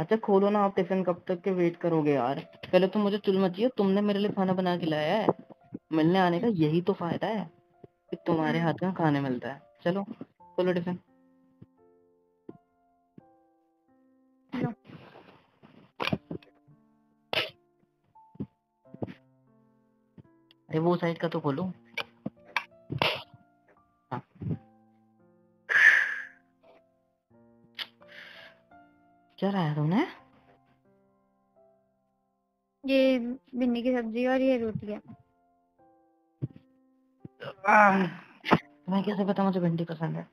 अच्छा खोलो ना आप टिफ़िन कब तक के वेट करोगे यार। पहले तो मुझे चुल मचिए तुमने मेरे लिए खाना बना के लाया है। मिलने आने का यही तो फ़ायदा है कि तुम्हारे हाथ का खाने मिलता है। चलो, खोलो टिफ़िन अरे वो साइड का तो खोलो। क्या लाया तुमने? ये भिंडी की सब्ज़ी और ये रोटियाँ। आह, तुम्हें कैसे पता मुझे भिंडी पसंद है?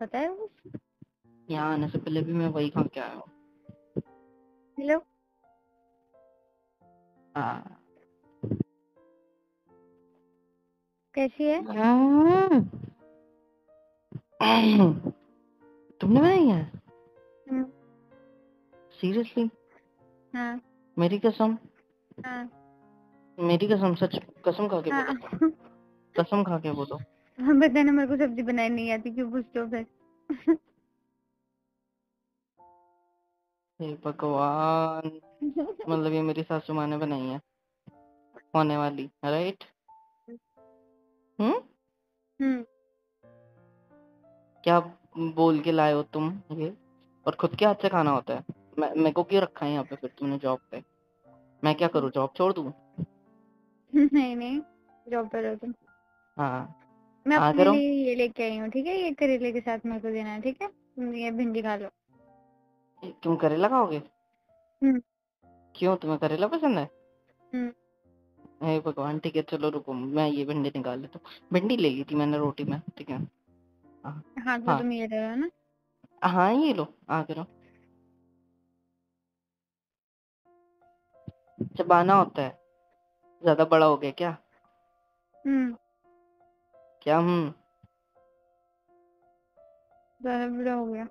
पता है वो? यहाँ आने से पहले भी मैं वही खा के आया हूँ। हेलो? हाँ कैसी है? तुमने बनाई है? हम्म, सीरियसली हाँ। मेरी कसम? हाँ। मेरी कसम सच कसम खा के हाँ। कसम खा के बोलो। हाँ बताना मेरे को सब्ज़ी बनानी नहीं आती क्यों पूछते हो फिर? हे भगवान मतलब ये मेरी सासू माँ ने बनाई है। होने वाली राइट हम्म? हम्म। क्या बोल के लाए हो तुम ये? और खुद के हाथ से खाना होता है। मैं मेरे को क्यों रखा है यहाँ पे फिर तुमने जॉब पे? मैं क्या करूँ? जॉब छोड़ दूँ? नहीं नहीं जॉब पर हो तुम हाँ। मैं अपने लिए ये लेके आई हूँ ठीक है? ये करेले के साथ मेरे को देना है ठीक है? तुम ये भिंडी खा लो। तुम करेला खाओगे? हम्म। क्यों? तुम्हें करेला पसंद है? हम्म। हे भगवान ठीक है चलो रुको मैं ये भिंडी निकाल लेता हूँ। भिंडी ले ली थी मैंने रोटी में ठीक है? हाँ तो हाँ। तुम ये ले लो ना। हाँ ये लो आ करो चबाना होता है। ज़्यादा बड़ा हो गया क्या? हम्म। क्या? हम्म। ज़्यादा बड़ा हो गया।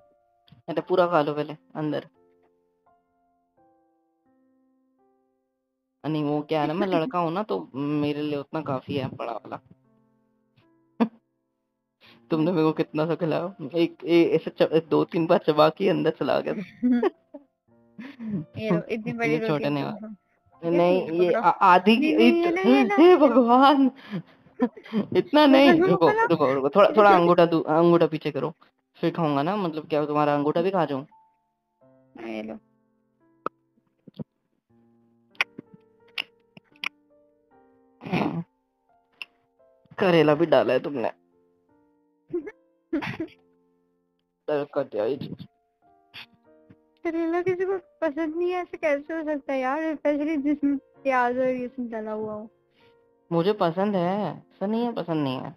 अरे पूरा खा लो पहले अंदर। नहीं वो क्या है ना मैं लड़का हूँ ना तो मेरे लिए उतना काफ़ी है बड़ा वाला। तुमने मेरे को कितना सा खिलाया? एक ऐसे दो तीन बार चबा के अंदर चला गया इतनी बड़ी छोटे नहीं। वाला नहीं ये आधी हे भगवान! इतना नहीं रुको रुको रुको थोड़ा थोड़ा अंगूठा अंगूठा पीछे करो फिर खाऊँगा ना मतलब क्या तुम्हारा अंगूठा भी खा जाऊँ? हाँ, ये लो। करेला भी डाला है तुमने। कर दिया ये चीज़ करेला किसी को पसंद नहीं है ऐसे कैसे हो सकता है यार? स्पेशली जिसमें प्याज और ये सब डाला हुआ हो। मुझे पसंद है ऐसा नहीं है पसंद नहीं है।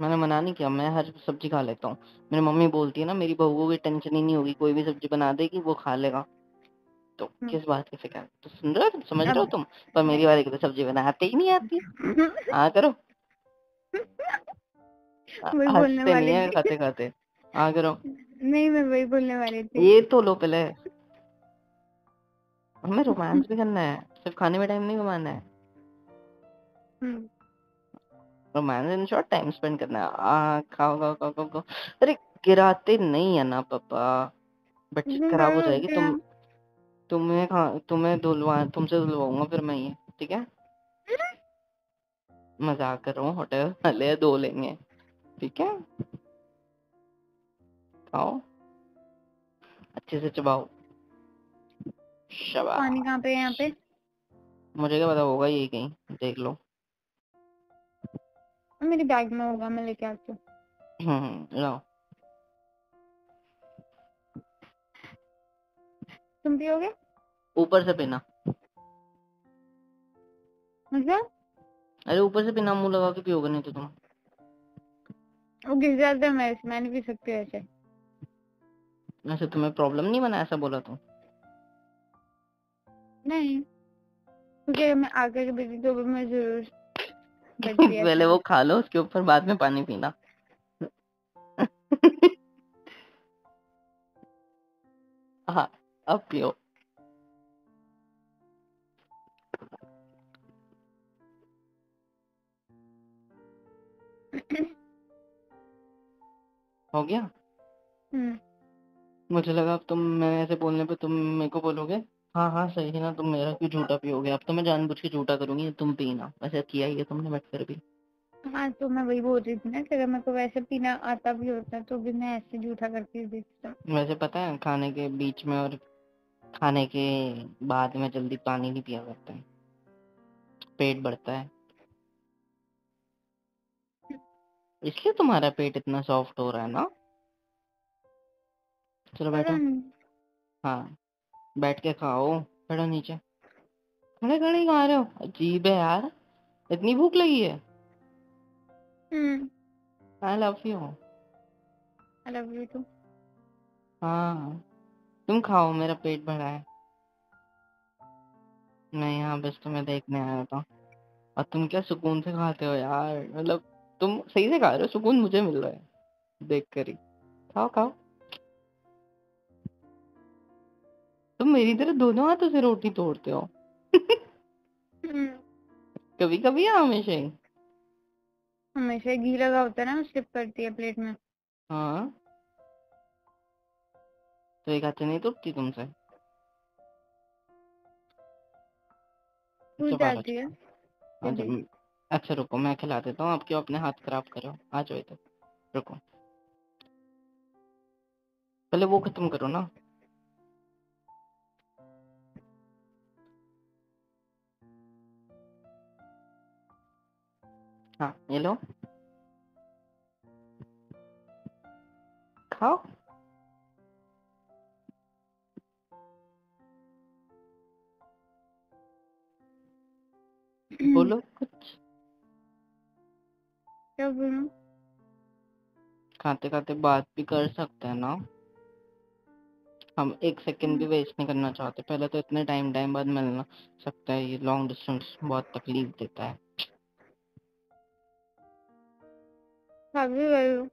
मैंने मना नहीं किया मैं हर सब्ज़ी खा लेता हूँ। मेरी मम्मी बोलती है ना मेरी बहू को कोई टेंशन ही नहीं होगी कोई भी सब्ज़ी बना देगी वो खा लेगा। तो हम्म। किस बात की फ़िक्र तो सुन रहे हो तुम समझ रहे हो तुम? पर मेरी वाली को तो सब्ज़ी बनाते ही नहीं आती। हाँ करो। वही बोलने वाली थी। खाते खाते। हाँ करो। नहीं मैं वही बोलने वाली थी। ये तो लो पहले। हमें रोमांस भी करना है। सिर्फ़ खाने में टाइम नहीं घुमाना है। हम्म, romance in short time spend करना है। आ खाओ खाओ खाओ खाओ खाओ। अरे गिराते नहीं है ना पापा। बच्ची खराब हो जाएगी। तुम तुम्हें खा तुम्हें धुलवा तुमसे धुलवाऊँगा फिर मैं ये ठीक है? मज़ाक कर रहा हूँ होटल वाले धो लेंगे। ठीक है? खाओ। अच्छे से चबाओ। शबा पानी कहाँ पे है यहाँ पे? मुझे क्या पता होगा ये कहीं। देख लो। मेरी बैग में होगा मैं लेके आती हूँ। हम्म लाओ। तुम पियोगे? ऊपर से पीना। मतलब? अरे ऊपर से पीना मुँह लगा के पियोगे नहीं तो तुम। वो गिर जाता है मैं मैं नहीं पी सकती ऐसे। ऐसे तुम्हें प्रॉब्लम नहीं बना ऐसा बोला तो? नहीं क्योंकि मैं आगे के बेटी तो मैं ज़रूर पहले वो खा लो उसके ऊपर बाद में पानी पीना। हाँ अब पियो। हो गया? हम्म। मुझे लगा अब तुम मैं ऐसे बोलने पे तुम मेरे को बोलोगे। हाँ हाँ सही है ना तुम मेरा क्यों झूठा पियोगे? अब तो मैं जानबूझ के झूठा करूँगी तुम पीना। वैसे किया ही है तुमने बट फिर भी। हाँ तो मैं वही बोल रही थी ना कि अगर मेरे को वैसे पीना आता भी होता तो भी मैं ऐसे झूठा करके देखता वैसे पता है खाने के बीच में और खाने के बाद में जल्दी पानी नहीं पिया करता। है पेट बढ़ता है। इसलिए तुम्हारा पेट इतना सॉफ्ट हो रहा है ना? चलो बैठो। हाँ बैठ के खाओ बैठो नीचे। खड़े खड़े ही खा रहे हो? अजीब है यार। इतनी भूख लगी है। हम्म। I love you. I love you too हाँ तुम खाओ मेरा पेट भरा है। मैं यहाँ बस तुम्हें देखने आया था। और तुम क्या सुकून से खाते हो यार? मतलब तुम सही से खा रहे हो सुकून मुझे मिल रहा है देख कर ही। खाओ खाओ। तुम मेरी तरह दोनों हाथों से रोटी तोड़ते हो। हम्म। कभी कभी या हमेशा ही? हमेशा घी लगा होता है ना स्लिप करती है प्लेट में। हाँ। तो एक हाथ नहीं टूटती तुमसे? टूट जाती है। हाँ। जब अच्छा रुको, मैं खिला देता हूँ, आप क्यों अपने हाथ खराब करो आ जाओ इधर, रुको। पहले वो खत्म करो ना। हाँ ये लो। खाओ। बोलो। क्या बोलूँ? खाते खाते बात भी कर सकते हैं ना। हम एक सेकंड भी वेस्ट नहीं करना चाहते। पहले तो इतने टाइम टाइम बाद मिलना सकता है। ये लॉन्ग डिस्टेंस बहुत तकलीफ़ देता है। शादी कर लो।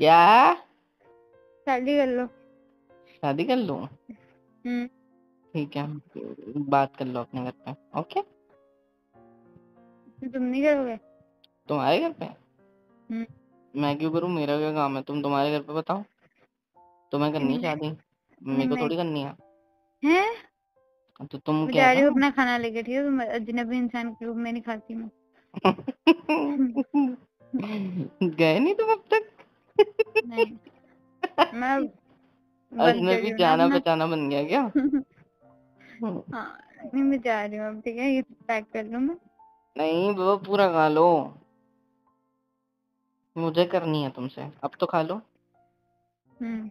क्या? शादी कर लो। शादी कर लूँ? हम्म। ठीक है बात कर लो अपने घर पे। ओके तुम नहीं करोगे? तुम्हारे घर पे? हम्म। मैं क्यों करूँ? मेरा क्या काम है? तुम तुम्हारे घर पे बताओ। तुम्हें करनी है शादी? मेरे को मैं- थोड़ी करनी है। हैं? तो तुम मैं क्या जा रही हूँ अपना खाना लेके ठीक है? तुम अजनबी इंसान के रूप में नहीं खाती मैं गए नहीं तुम अब तक? नहीं। मैं बंद कर अजनबी हूँ ना जाना अपना- पहचाना बन गया क्या? हाँ नहीं मैं जा रही हूँ अब ठीक है? ये पैक कर लूँ मैं। नहीं बाबा पूरा खा लो। मुझे करनी है तुमसे। अब तो खा लो। हम्म।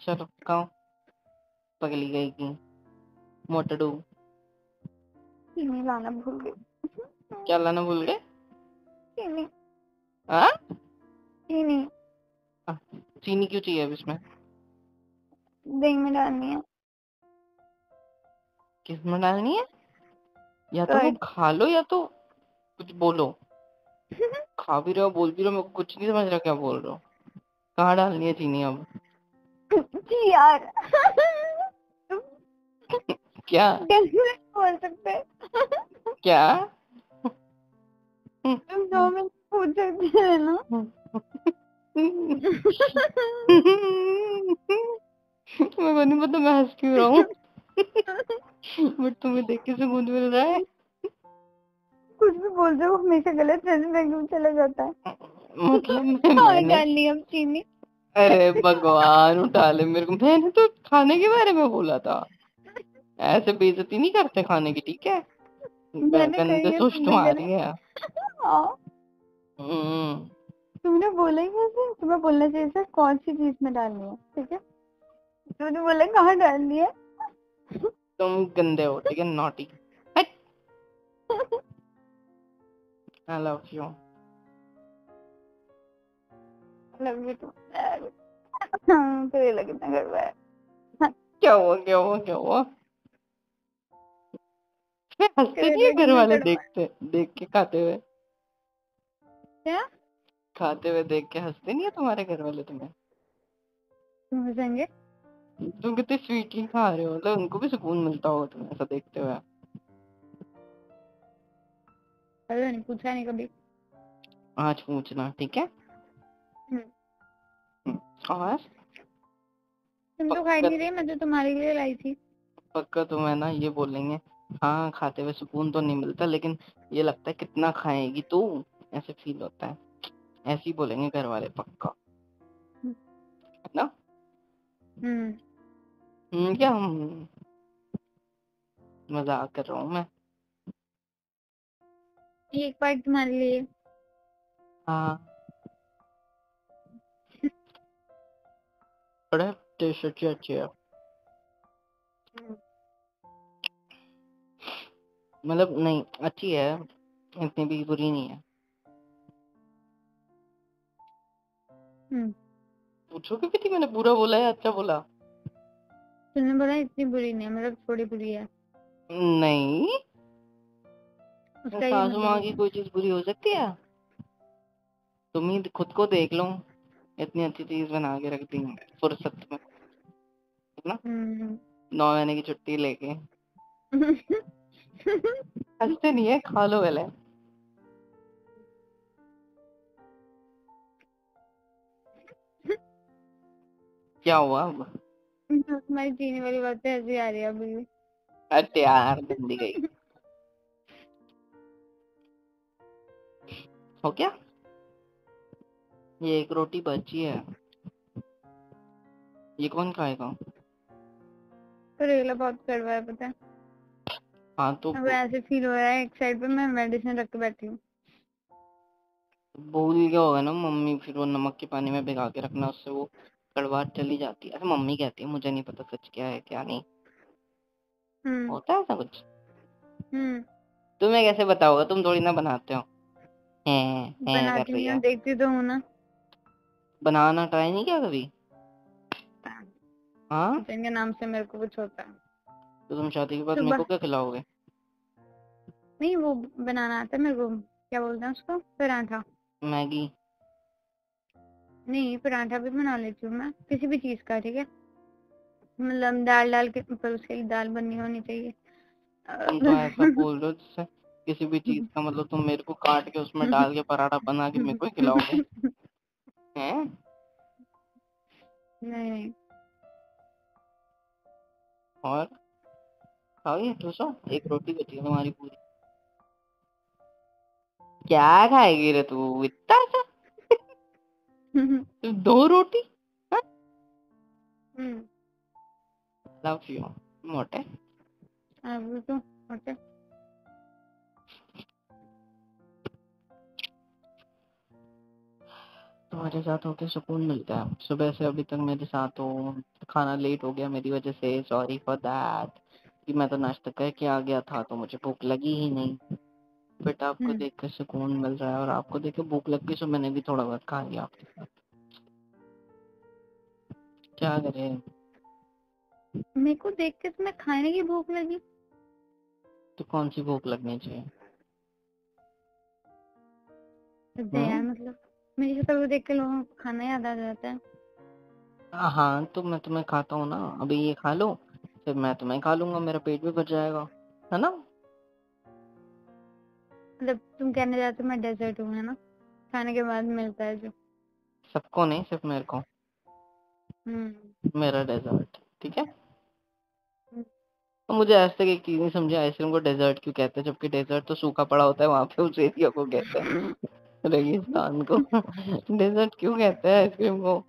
चलो खाओ। पगली गई की मोटड़ू। चीनी लाना भूल गई? क्या लाना भूल गए? चीनी हाँ चीनी चीनी क्यों चाहिए अब इसमें? दही में डालनी है। किसमें डालनी है? या तो Right. खा लो या तो कुछ बोलो। खा भी रहे हो बोल भी रहे हो को कुछ नहीं समझ रहा क्या बोल रहे हो। कहाँ डालनी है चीनी अब? जी यार। क्या? कैसे बोल सकते? क्या? तुम दो मिनट पूछ सकते हैं ना? को नहीं पता मैं हंस क्यों रहा हूँ। बट तुम्हें देख के सुकून मिल रहा है। कुछ भी बोल रहे हो हमेशा गलत फैसले में एकदम चला जाता है? मतलब और अब चीनी? अरे भगवान उठा ले मेरे को। मैंने तो खाने के बारे में बोला था। ऐसे बेइज्जती नहीं करते खाने की ठीक है? मैंने कही है, है हाँ। हम्म, तुमने बोला ही कैसे तुम्हें बोलना चाहिए था कौन सी चीज़ में डालनी है ठीक है? तुमने बोला कहाँ डालनी है? तुम गंदे हो ठीक है? Naughty I love you love you too हाँ तेरे लगे ना गड़बड़ है। क्या हुआ क्या हुआ क्या हुआ हँसते नहीं घर वाले देखते देख के खाते हुए? क्या? खाते हुए देख के हँसते नहीं है तुम्हारे घर वाले तुम्हें? तुम हंसेंगे? तुम कितने स्वीटली खा रहे हो मतलब उनको भी सुकून मिलता होगा तुम्हें ऐसा देखते हुए। पता नहीं पूछा नहीं कभी। आज पूछना ठीक है? हम्म। हम्म, और? तुम तो खा नहीं रहे मैं तो तुम्हारे लिए लाई थी। पक्का तुम्हें ना ये बोलेंगे हाँ खाते हुए सुकून तो नहीं मिलता लेकिन ये लगता है कितना खाएगी तू? ऐसे फील होता है। ऐसे ही बोलेंगे घर वाले पक्का ना? हम्म। हम्म, क्या हम्म, मज़ाक कर रहा हूँ मैं? एक बार तुम्हारे लिए। हाँ। बड़ा टेस्ट अच्छी अच्छी है मतलब नहीं अच्छी है इतनी भी बुरी नहीं है। हम्म। पूछो क्योंकि थी मैंने बुरा बोला है अच्छा बोला? तुमने बोला इतनी बुरी नहीं है मतलब थोड़ी बुरी है। नहीं। सासू माँ की कोई चीज़ बुरी हो सकती है? तुम ही खुद को देख लो इतनी अच्छी चीज़ बना के रख दी फुर्सत में हम्म। नौ महीने की छुट्टी लेके। हँसते नहीं है खा लो पहले। क्या हुआ अब? तुम्हारी चीनी वाली बातें ऐसी आ रही है अभी अरे यार गंदी गई। हो क्या ये एक रोटी बची है। ये कौन खाएगा? करेला बहुत कड़वा है पता है। हाँ तो अब ऐसे फील हो रहा है एक साइड पे मैं मेडिसिन रख के बैठी हूँ। भूल गया होगा ना मम्मी फिर वो नमक के पानी में भिगा के रखना उससे वो कड़वाहट चली जाती है। अरे मम्मी कहती है मुझे नहीं पता सच क्या है क्या नहीं। हम्म। होता है ऐसा कुछ? हम्म। तुम्हें कैसे बताओगे तुम थोड़ी ना बनाते हो। बनाती हूँ देखती तो हूँ ना। बनाना ट्राई नहीं किया कभी? हाँ? किचन के नाम से मेरे को कुछ होता है। तो तुम शादी के बाद मेरे को क्या खिलाओगे? नहीं वो बनाना आता है मेरे को क्या बोलते हैं उसको? पराठा। मैगी। नहीं पराठा भी बना लेती हूँ मैं किसी भी चीज़ का ठीक है? मतलब दाल डाल के पर उसके लिए दाल बननी होनी चाहिए। तो बोल रहे हो किसी भी चीज़ का मतलब तुम मेरे को काट के उसमें डाल के पराठा बना के मेरे को खिलाओगे। हैं? नहीं। और? खाओगे ठूसो एक रोटी बची है तुम्हारी पूरी। क्या खाएगी रे तू इतना सा? दो रोटी? हम्म। लव यू मोटे। अब तो ओके तुम्हारे साथ होके सुकून मिलता है। सुबह से अभी तक मेरे साथ हो। खाना लेट हो गया मेरी वजह से। सॉरी फॉर दैट कि मैं तो नाश्ता करके आ गया था तो मुझे भूख लगी ही नहीं। बट आपको हम्म। देख कर सुकून मिल रहा है और आपको देख के भूख लग गई सो मैंने भी थोड़ा बहुत खा लिया आपके साथ। क्या करें? मेरे को देख के तुम्हें खाने की भूख लगी। तो कौन सी भूख लगनी चाहिए? तो हम्म मतलब। मेरी शक्ल को देख के लोगों को खाना याद आ जाता है। हाँ तो मैं तुम्हें खाता हूँ ना। अभी ये खा लो फिर मैं तुम्हें खा लूँगा मेरा पेट भी भर जाएगा। है ना? मतलब तुम कहने जाते हो मैं डेजर्ट हूँ है ना? खाने के बाद मिलता है जो। सबको नहीं सिर्फ़ मेरे को। हम्म। मेरा डेजर्ट ठीक है? हम्म। तो मुझे आज तक एक चीज़ नहीं समझी आइसक्रीम को डेजर्ट क्यों कहते हैं? जबकि डेजर्ट तो सूखा पड़ा होता है वहाँ पे उस एरिया को कहते हैं। रेगिस्तान को। डेजर्ट क्यों कहते हैं आइसक्रीम को?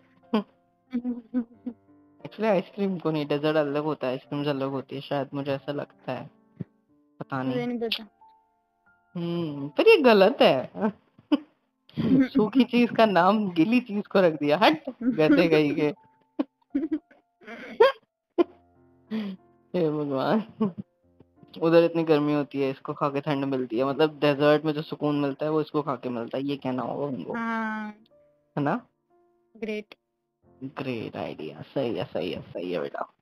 एक्चुअली आइसक्रीम को नहीं डेजर्ट अलग होता है आइसक्रीम अलग होती है शायद मुझे ऐसा लगता है। पता नहीं। नहीं पता। हम्म पर ये गलत है। सूखी चीज़ का नाम गीली चीज़ को रख दिया। हट गधे गई के। हे भगवान। उधर इतनी गर्मी होती है इसको खा के ठंड मिलती है। मतलब डेजर्ट में जो सुकून मिलता है वो इसको खा के मिलता है ये कहना होगा उनको। हाँ। है ना? ग्रेट ग्रेट आइडिया सही है सही है सही है बेटा।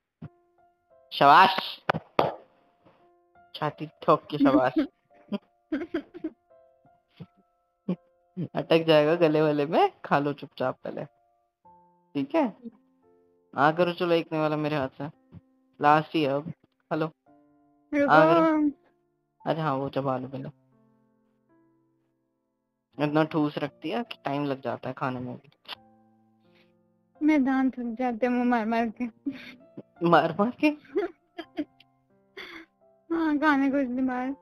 शाबाश! छाती ठोक के शाबाश। अटक जाएगा गले वाले में खा लो चुपचाप पहले। ठीक है? आ करो चलो एक वाला मेरे हाथ से। लास्ट ही अब। हेलो अरे हाँ वो चबा लो पहले इतना ठूस रखती है कि टाइम लग जाता है खाने में भी। मेरे दांत थक जाते हैं मार मार के। मार मार के? हाँ खाने कुछ नहीं बाहर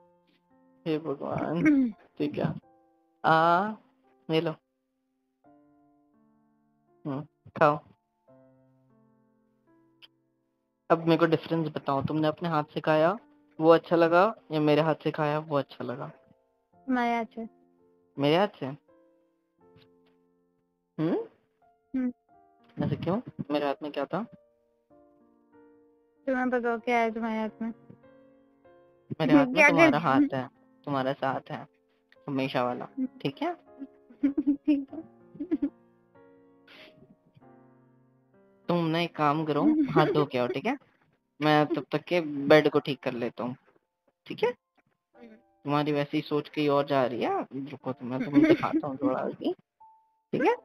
हे भगवान ठीक है। आ ये लो हम्म खाओ। अब मेरे को डिफरेंस बताओ तुमने अपने हाथ से खाया? वो अच्छा लगा या मेरे हाथ से खाया वो अच्छा लगा? हमारे अच्छा मेरे हाथ से? हम्म हम्म ऐसे क्यों? मेरे हाथ में क्या था? तुम्हें बताओ क्या है तुम्हारे हाथ में? मेरे हाथ में तुम्हारा हाथ है तुम्हारा साथ है हमेशा वाला ठीक है? ठीक है। तुम ना एक काम करो हाथ धो के आओ ठीक है? मैं तब तक के बेड को ठीक कर लेता हूँ। ठीक है? तुम्हारी वैसे ही सोच कहीं और जा रही है। रुको तो मैं तुम्हें दिखाता हूँ थोड़ा अभी। ठीक है?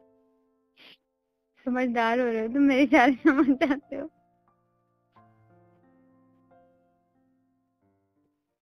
समझदार हो रहे हो तुम मेरी ख्याल समझ जाते हो।